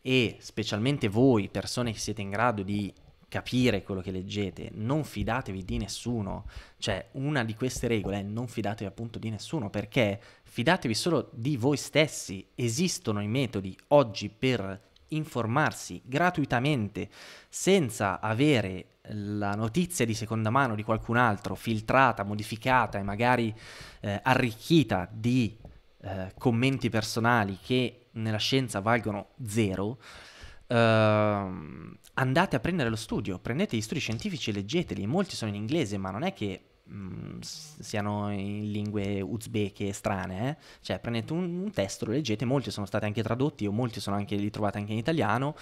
e specialmente voi, persone che siete in grado di capire quello che leggete, non fidatevi di nessuno. Cioè, una di queste regole è non fidatevi appunto di nessuno, perché fidatevi solo di voi stessi. Esistono i metodi oggi per informarsi gratuitamente senza avere la notizia di seconda mano di qualcun altro filtrata, modificata e magari eh, arricchita di eh, commenti personali che nella scienza valgono zero, eh, andate a prendere lo studio, prendete gli studi scientifici e leggeteli, molti sono in inglese, ma non è che mm, siano in lingue uzbeke strane, eh? cioè prendete un, un testo, lo leggete, molti sono stati anche tradotti o molti sono anche, li trovate anche in italiano,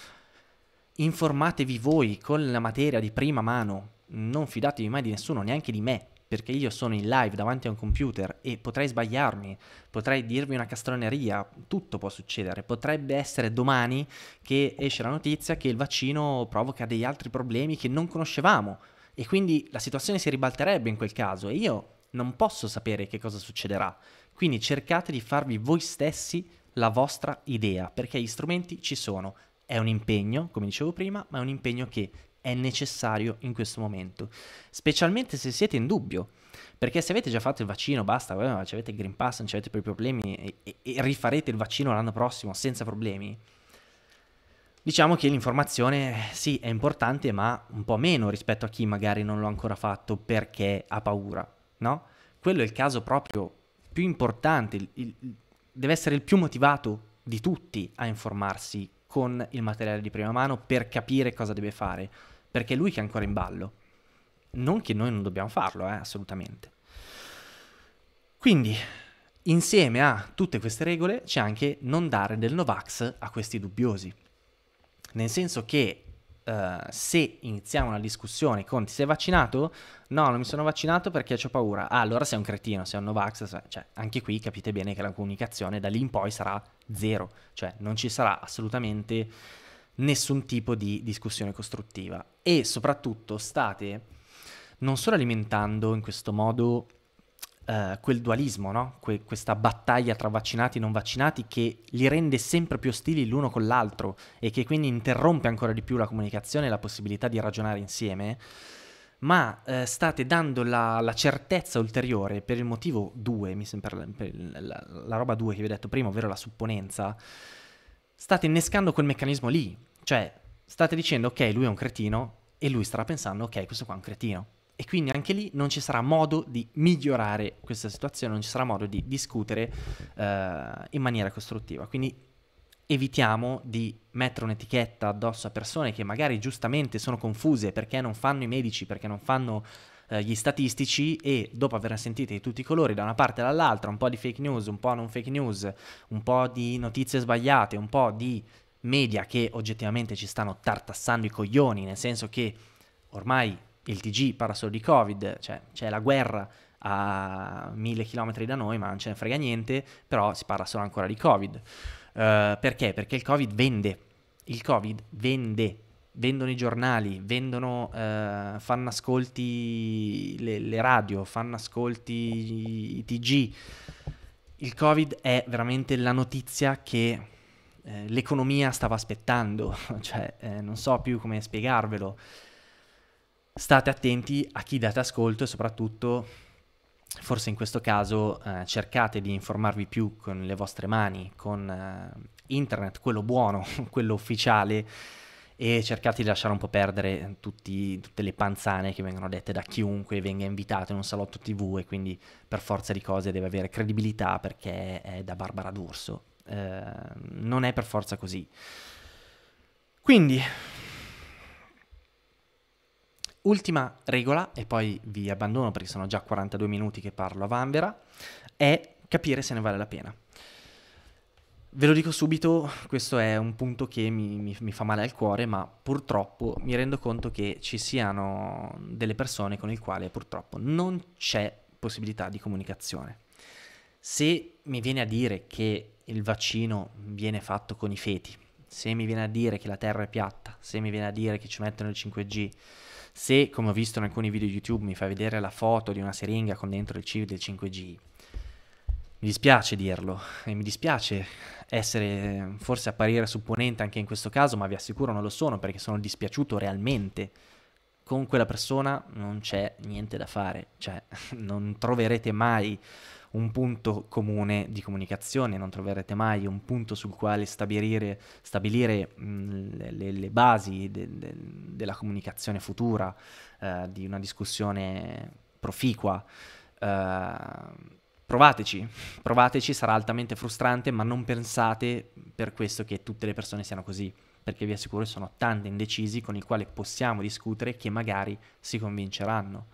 informatevi voi con la materia di prima mano, non fidatevi mai di nessuno, neanche di me, perché io sono in live davanti a un computer e potrei sbagliarmi, potrei dirvi una castroneria, tutto può succedere. Potrebbe essere domani che esce la notizia che il vaccino provoca degli altri problemi che non conoscevamo e quindi la situazione si ribalterebbe in quel caso e io non posso sapere che cosa succederà. Quindi cercate di farvi voi stessi la vostra idea, perché gli strumenti ci sono. È un impegno, come dicevo prima, ma è un impegno che è necessario in questo momento, specialmente se siete in dubbio. Perché se avete già fatto il vaccino, basta, eh, avete il Green Pass, non avete più problemi e, e, e rifarete il vaccino l'anno prossimo senza problemi, Diciamo che l'informazione sì è importante, ma un po' meno rispetto a chi magari non l'ha ancora fatto perché ha paura, no? Quello è il caso proprio più importante, il, il, deve essere il più motivato di tutti a informarsi con il materiale di prima mano per capire cosa deve fare, perché è lui che è ancora in ballo. Non che noi non dobbiamo farlo, eh, assolutamente. Quindi, insieme a tutte queste regole, c'è anche non dare del Novax a questi dubbiosi. Nel senso che uh, se iniziamo una discussione con ti sei vaccinato? No, non mi sono vaccinato perché ho paura. Ah, allora sei un cretino, sei un Novax. Cioè, anche qui capite bene che la comunicazione da lì in poi sarà zero. Cioè, non ci sarà assolutamente nessun tipo di discussione costruttiva. E soprattutto state non solo alimentando in questo modo uh, quel dualismo, no? que- questa battaglia tra vaccinati e non vaccinati che li rende sempre più ostili l'uno con l'altro e che quindi interrompe ancora di più la comunicazione e la possibilità di ragionare insieme, ma uh, state dando la, la, certezza ulteriore per il motivo 2, mi sembra per la, la roba 2 che vi ho detto prima, ovvero la supponenza, state innescando quel meccanismo lì, cioè state dicendo ok, lui è un cretino e lui starà pensando ok, questo qua è un cretino e quindi anche lì non ci sarà modo di migliorare questa situazione, non ci sarà modo di discutere uh, in maniera costruttiva. Quindi evitiamo di mettere un'etichetta addosso a persone che magari giustamente sono confuse perché non fanno i medici, perché non fanno uh, gli statistici e dopo aver sentito di tutti i colori da una parte e dall'altra, un po' di fake news, un po' non fake news, un po' di notizie sbagliate, un po' di media che oggettivamente ci stanno tartassando i coglioni, nel senso che ormai il TG parla solo di Covid, cioè c'è la guerra a mille chilometri da noi, ma non ce ne frega niente, però si parla solo ancora di Covid. Uh, perché? Perché il Covid vende, il Covid vende, vendono i giornali, vendono, uh, fanno ascolti le, le, radio, fanno ascolti i TG. Il Covid è veramente la notizia che eh, l'economia stava aspettando, cioè eh, non so più come spiegarvelo state attenti a chi date ascolto e soprattutto, forse in questo caso, eh, cercate di informarvi più con le vostre mani, con eh, internet, quello buono, quello ufficiale, e cercate di lasciare un po' perdere tutti, tutte le panzane che vengono dette da chiunque venga invitato in un salotto tv e quindi per forza di cose deve avere credibilità perché è da Barbara D'Urso. Eh, non è per forza così. Quindi Ultima regola, e poi vi abbandono perché sono già 42 minuti che parlo a Vanvera, è capire se ne vale la pena. Ve lo dico subito, questo è un punto che mi, mi, mi, fa male al cuore, ma purtroppo mi rendo conto che ci siano delle persone con le quali purtroppo non c'è possibilità di comunicazione. Se mi viene a dire che il vaccino viene fatto con i feti, se mi viene a dire che la Terra è piatta, se mi viene a dire che ci mettono il 5G, se, come ho visto in alcuni video YouTube, mi fai vedere la foto di una siringa con dentro il chip del 5G, mi dispiace dirlo e mi dispiace essere, forse apparire supponente anche in questo caso, ma vi assicuro non lo sono perché sono dispiaciuto realmente. Con quella persona non c'è niente da fare, cioè non troverete mai un punto comune di comunicazione, non troverete mai un punto sul quale stabilire, stabilire mh, le, le, basi de, de, della comunicazione futura, eh, di una discussione proficua. Eh, provateci, provateci, sarà altamente frustrante, ma non pensate per questo che tutte le persone siano così, perché vi assicuro sono tanti indecisi con i quali possiamo discutere che magari si convinceranno.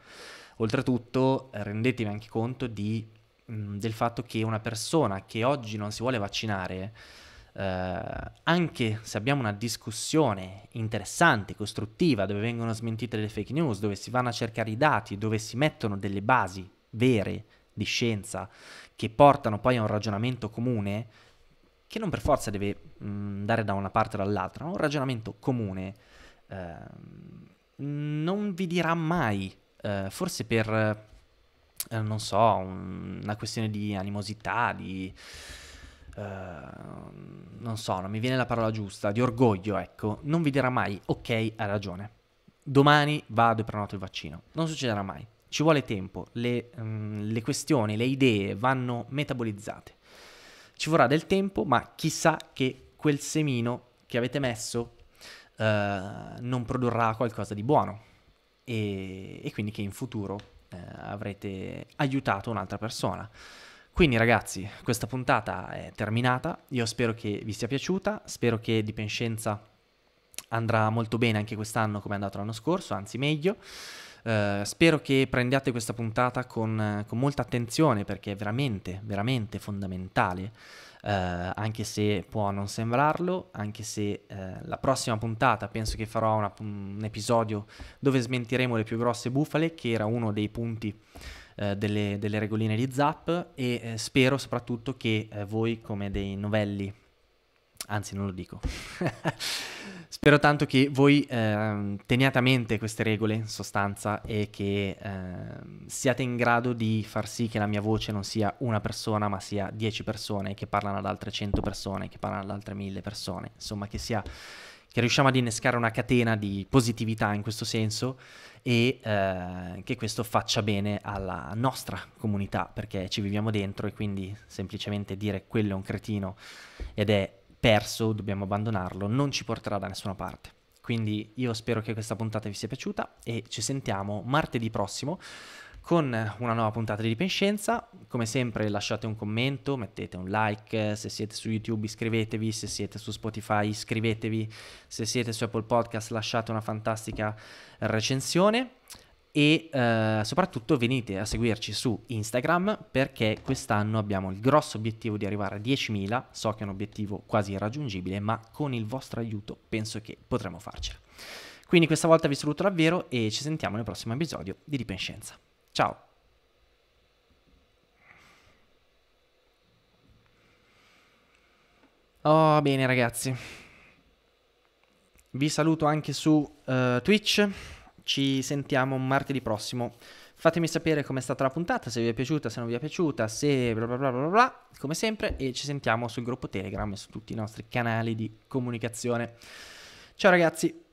Oltretutto rendetevi anche conto di mh, del fatto che una persona che oggi non si vuole vaccinare, eh, anche se abbiamo una discussione interessante, costruttiva, dove vengono smentite le fake news, dove si vanno a cercare i dati, dove si mettono delle basi vere di scienza che portano poi a un ragionamento comune, che non per forza deve andare da una parte o dall'altra, ma un ragionamento comune, eh, non vi dirà mai, eh, forse per eh, non so, un, una questione di animosità, di... Uh, non so, non mi viene la parola giusta, di orgoglio, ecco, non vi dirà mai, ok, hai ragione, domani vado e prenoto il vaccino. Non succederà mai. Ci vuole tempo, le, um, le questioni, le idee vanno metabolizzate. Ci vorrà del tempo, ma chissà che quel semino che avete messo eh, non produrrà qualcosa di buono e, e quindi che in futuro eh, avrete aiutato un'altra persona. Quindi ragazzi, questa puntata è terminata, io spero che vi sia piaciuta, spero che di Penscenza andrà molto bene anche quest'anno come è andato l'anno scorso, anzi meglio. Uh, spero che prendiate questa puntata con, con, molta attenzione perché è veramente, veramente fondamentale, uh, anche se può non sembrarlo, anche se uh, la prossima puntata penso che farò una, un episodio dove smentiremo le più grosse bufale, che era uno dei punti delle, delle, regoline di Zap e spero soprattutto che voi come dei novelli, anzi non lo dico, Spero tanto che voi eh, teniate a mente queste regole in sostanza e che eh, siate in grado di far sì che la mia voce non sia una persona ma sia dieci persone che parlano ad altre cento persone, che parlano ad altre mille persone, insomma che sia che riusciamo ad innescare una catena di positività in questo senso e eh, che questo faccia bene alla nostra comunità perché ci viviamo dentro e quindi semplicemente dire quello è un cretino ed è perso, dobbiamo abbandonarlo, non ci porterà da nessuna parte. Quindi io spero che questa puntata vi sia piaciuta e ci sentiamo martedì prossimo con una nuova puntata di Ripenscienza. Come sempre lasciate un commento, mettete un like, se siete su YouTube iscrivetevi, se siete su Spotify iscrivetevi, se siete su Apple Podcast lasciate una fantastica recensione e eh, soprattutto venite a seguirci su Instagram perché quest'anno abbiamo il grosso obiettivo di arrivare a 10.000, so che è un obiettivo quasi irraggiungibile, ma con il vostro aiuto penso che potremo farcela. Quindi questa volta vi saluto davvero e ci sentiamo nel prossimo episodio di Ripenscienza. Ciao! Oh, bene ragazzi. Vi saluto anche su uh, Twitch ci sentiamo martedì prossimo. Fatemi sapere com'è stata la puntata, se vi è piaciuta, se non vi è piaciuta, se bla bla bla bla bla, come sempre, e ci sentiamo sul gruppo Telegram e su tutti i nostri canali di comunicazione. Ciao ragazzi!